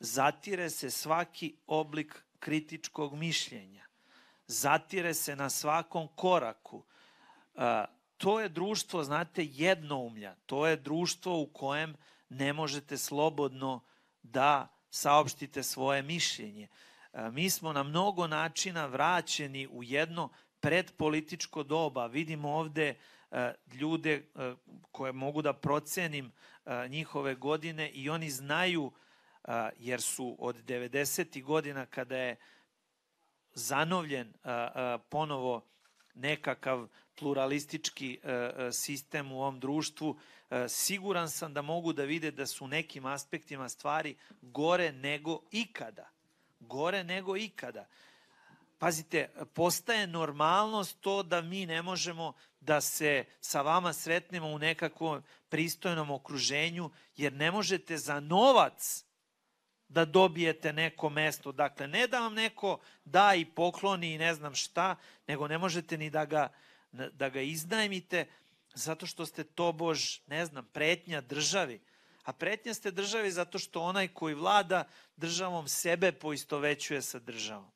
zatire se svaki oblik kritičkog mišljenja. Zatire se na svakom koraku. To je društvo, znate, jednoumlja. To je društvo u kojem ne možete slobodno da saopštite svoje mišljenje. Mi smo na mnogo načina vraćeni u jedno predpolitičko doba. Vidimo ovde ljude koje mogu da procenim njihove godine i oni znaju jer su od 90. godina kada je zanovljen ponovo nekakav pluralistički sistem u ovom društvu, siguran sam da mogu da vide da su nekim aspektima stvari gore nego ikada. Gore nego ikada. Pazite, postaje normalnost to da mi ne možemo da se sa vama sretnemo u nekakvom pristojnom okruženju, jer ne možete za novac da dobijete neko mesto. Dakle, ne da vam neko da i pokloni i ne znam šta, nego ne možete ni da ga, da ga iznajmite zato što ste to bož, ne znam, pretnja državi. A pretnja ste državi zato što onaj koji vlada državom sebe poistovećuje sa državom.